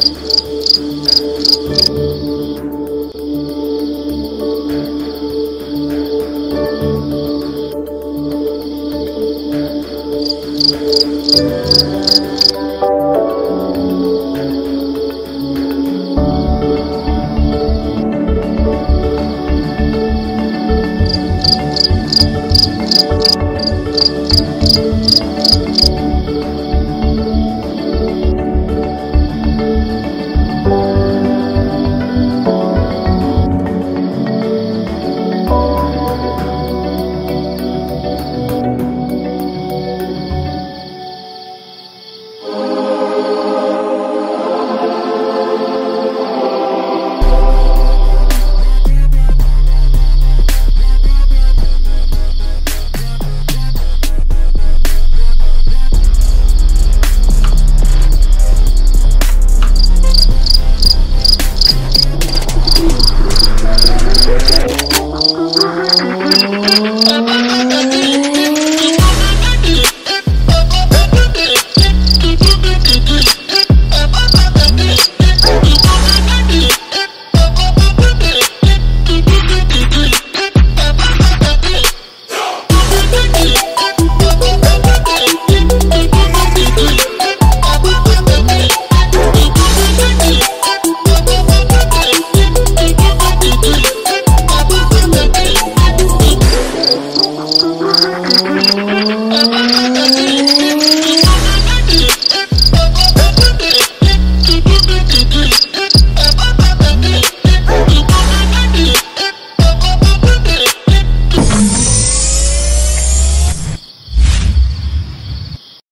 Música